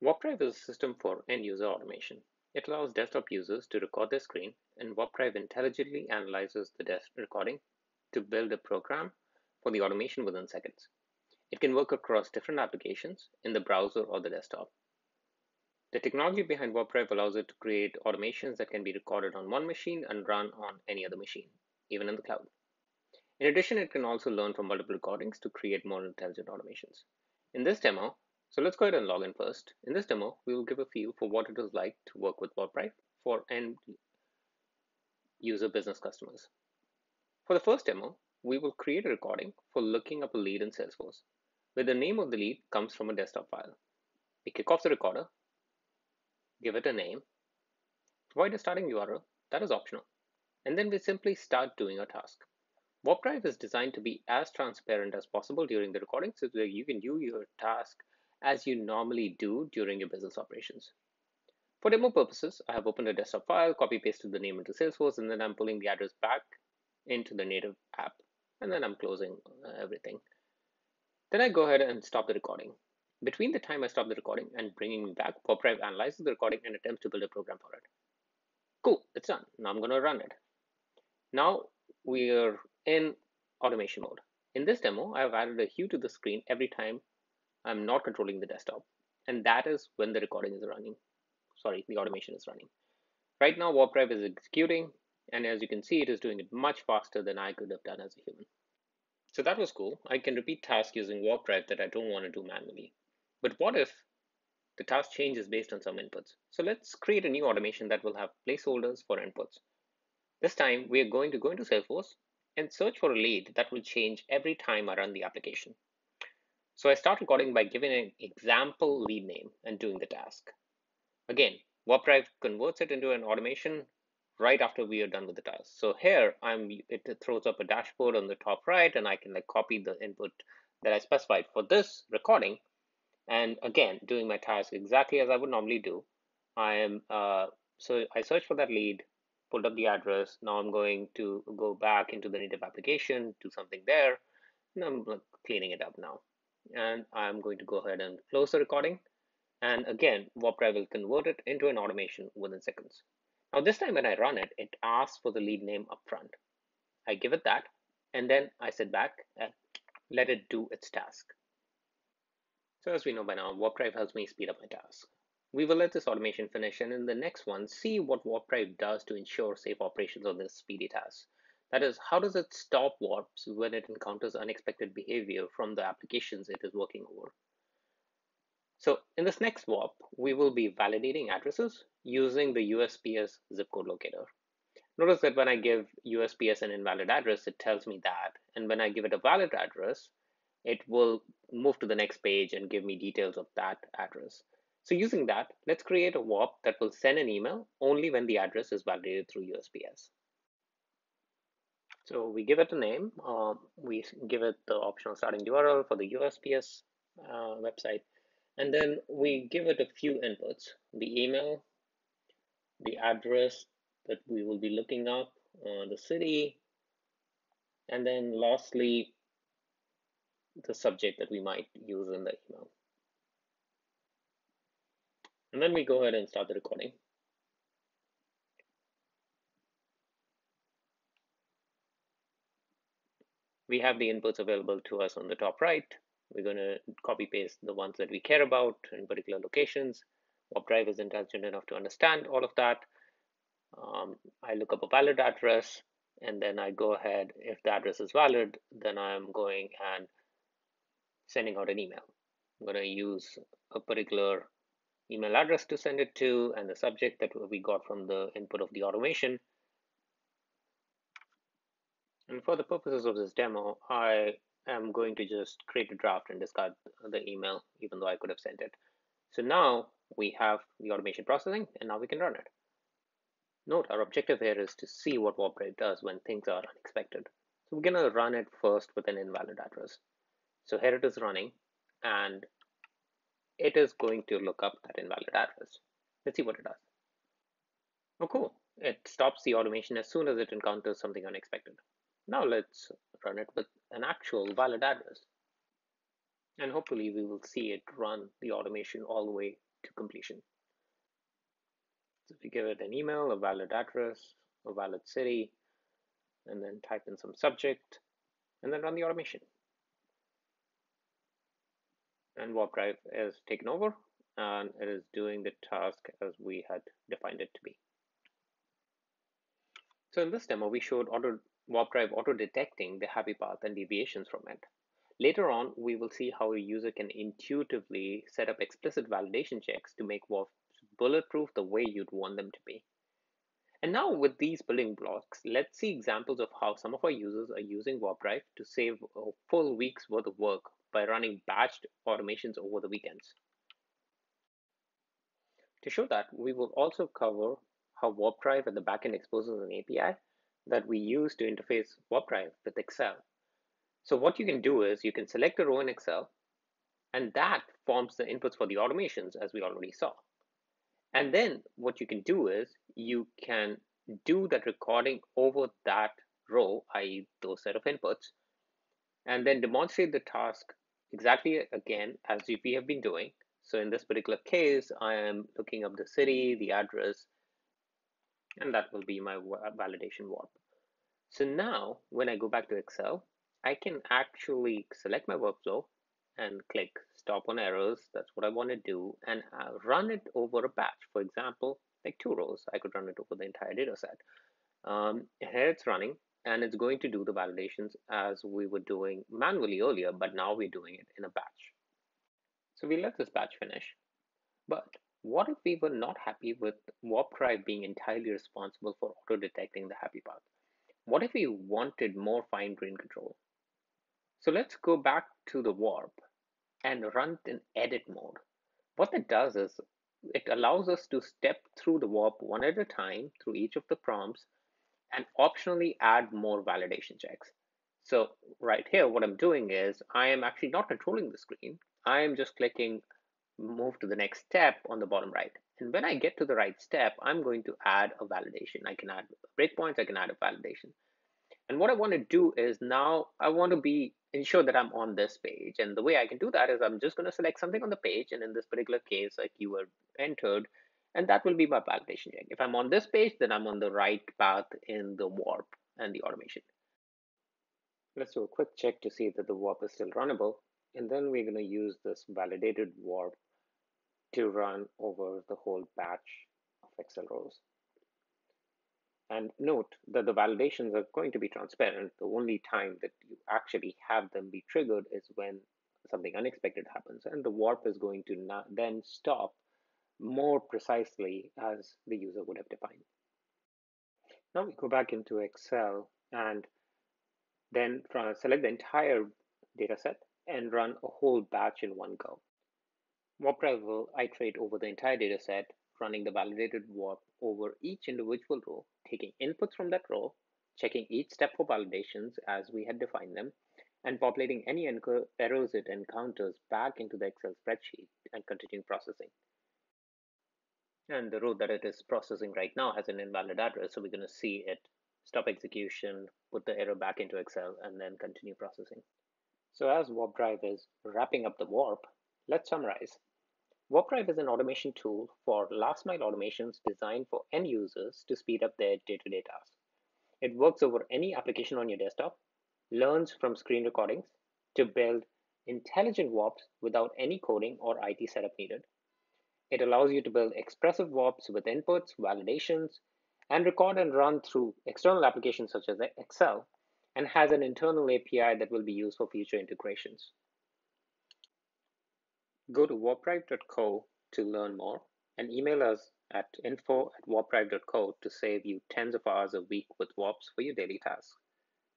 WarpDrive is a system for end-user automation. It allows desktop users to record their screen, and WarpDrive intelligently analyzes the desk recording to build a program for the automation within seconds. It can work across different applications in the browser or the desktop. The technology behind WarpDrive allows it to create automations that can be recorded on one machine and run on any other machine, even in the cloud. In addition, it can also learn from multiple recordings to create more intelligent automations. In this demo, so let's go ahead and log in first. In this demo, we will give a feel for what it is like to work with WarpDrive for end user business customers. For the first demo, we will create a recording for looking up a lead in Salesforce, where the name of the lead comes from a desktop file. We kick off the recorder, give it a name, provide a starting URL, that is optional, and then we simply start doing our task. WarpDrive is designed to be as transparent as possible during the recording so that you can do your task as you normally do during your business operations. For demo purposes, I have opened a desktop file, copy pasted the name into Salesforce, and then I'm pulling the address back into the native app. And then I'm closing uh, everything. Then I go ahead and stop the recording. Between the time I stop the recording and bringing me back, WarpDrive analyzes the recording and attempts to build a program for it. Cool, it's done. Now I'm going to run it. Now we're in automation mode. In this demo, I've added a hue to the screen every time I'm not controlling the desktop. And that is when the recording is running. Sorry, the automation is running. Right now, WarpDrive is executing, and as you can see, it is doing it much faster than I could have done as a human. So that was cool. I can repeat tasks using WarpDrive that I don't want to do manually. But what if the task changes based on some inputs? So let's create a new automation that will have placeholders for inputs. This time, we are going to go into Salesforce and search for a lead that will change every time I run the application. So I start recording by giving an example lead name and doing the task. Again, WarpDrive converts it into an automation right after we are done with the task. So here I'm it throws up a dashboard on the top right and I can like copy the input that I specified for this recording. And again, doing my task exactly as I would normally do. I am uh, so I search for that lead, pulled up the address. Now I'm going to go back into the native application, do something there, and I'm cleaning it up now and I'm going to go ahead and close the recording. And again, WarpDrive will convert it into an automation within seconds. Now this time when I run it, it asks for the lead name upfront. I give it that, and then I sit back and let it do its task. So as we know by now, WarpDrive helps me speed up my task. We will let this automation finish and in the next one, see what WarpDrive does to ensure safe operations on this speedy task. That is, how does it stop warps when it encounters unexpected behavior from the applications it is working over? So in this next warp, we will be validating addresses using the USPS zip code locator. Notice that when I give USPS an invalid address, it tells me that. And when I give it a valid address, it will move to the next page and give me details of that address. So using that, let's create a warp that will send an email only when the address is validated through USPS. So we give it a name. Uh, we give it the optional starting URL for the USPS uh, website. And then we give it a few inputs, the email, the address that we will be looking up, uh, the city, and then lastly, the subject that we might use in the email. And then we go ahead and start the recording. We have the inputs available to us on the top right. We're going to copy paste the ones that we care about in particular locations. WarpDrive is intelligent enough to understand all of that. Um, I look up a valid address and then I go ahead. If the address is valid, then I'm going and sending out an email. I'm going to use a particular email address to send it to and the subject that we got from the input of the automation. And for the purposes of this demo, I am going to just create a draft and discard the email, even though I could have sent it. So now we have the automation processing, and now we can run it. Note, our objective here is to see what WarpDrive does when things are unexpected. So we're gonna run it first with an invalid address. So here it is running, and it is going to look up that invalid address. Let's see what it does. Oh, cool. It stops the automation as soon as it encounters something unexpected. Now let's run it with an actual valid address. And hopefully we will see it run the automation all the way to completion. So if you give it an email, a valid address, a valid city, and then type in some subject, and then run the automation. And Warp Drive is taken over, and it is doing the task as we had defined it to be. So in this demo, we showed auto, Warp Drive auto-detecting the happy path and deviations from it. Later on, we will see how a user can intuitively set up explicit validation checks to make Warp bulletproof the way you'd want them to be. And now with these building blocks, let's see examples of how some of our users are using Warp Drive to save a full week's worth of work by running batched automations over the weekends. To show that, we will also cover how Warp Drive at the backend exposes an API that we use to interface Warp Drive with Excel. So what you can do is you can select a row in Excel, and that forms the inputs for the automations as we already saw. And then what you can do is you can do that recording over that row, i.e. those set of inputs, and then demonstrate the task exactly again as we have been doing. So in this particular case, I am looking up the city, the address, and that will be my validation warp. So now when I go back to Excel, I can actually select my workflow and click stop on errors. That's what I want to do and I'll uh, run it over a batch. For example, like two rows, I could run it over the entire data set. Um, here it's running and it's going to do the validations as we were doing manually earlier, but now we're doing it in a batch. So we let this batch finish. But what if we were not happy with Warp Drive being entirely responsible for auto-detecting the happy path? What if we wanted more fine-grained control? So let's go back to the warp and run in edit mode. What that does is it allows us to step through the warp one at a time through each of the prompts and optionally add more validation checks. So right here, what I'm doing is I am actually not controlling the screen. I am just clicking move to the next step on the bottom right. And when I get to the right step, I'm going to add a validation. I can add breakpoints, I can add a validation. And what I want to do is now I want to be ensure that I'm on this page. And the way I can do that is I'm just going to select something on the page. And in this particular case, a keyword entered, and that will be my validation check. If I'm on this page, then I'm on the right path in the warp and the automation. Let's do a quick check to see that the warp is still runnable. And then we're going to use this validated warp to run over the whole batch of Excel rows. And note that the validations are going to be transparent. The only time that you actually have them be triggered is when something unexpected happens. And the warp is going to then stop more precisely as the user would have defined. Now we go back into Excel and then select the entire data set and run a whole batch in one go. Warp drive will iterate over the entire data set running the validated warp over each individual row, taking inputs from that row, checking each step for validations as we had defined them, and populating any errors it encounters back into the Excel spreadsheet and continuing processing. And the row that it is processing right now has an invalid address, so we're going to see it stop execution, put the error back into Excel, and then continue processing. So as Warp Drive is wrapping up the warp, let's summarize. WarpDrive is an automation tool for last mile automations designed for end users to speed up their day to day tasks. It works over any application on your desktop, learns from screen recordings to build intelligent warps without any coding or IT setup needed. It allows you to build expressive warps with inputs, validations, and record and run through external applications such as Excel, and has an internal API that will be used for future integrations. Go to warpdrive.co to learn more and email us at info at warpdrive.co to save you tens of hours a week with warps for your daily tasks.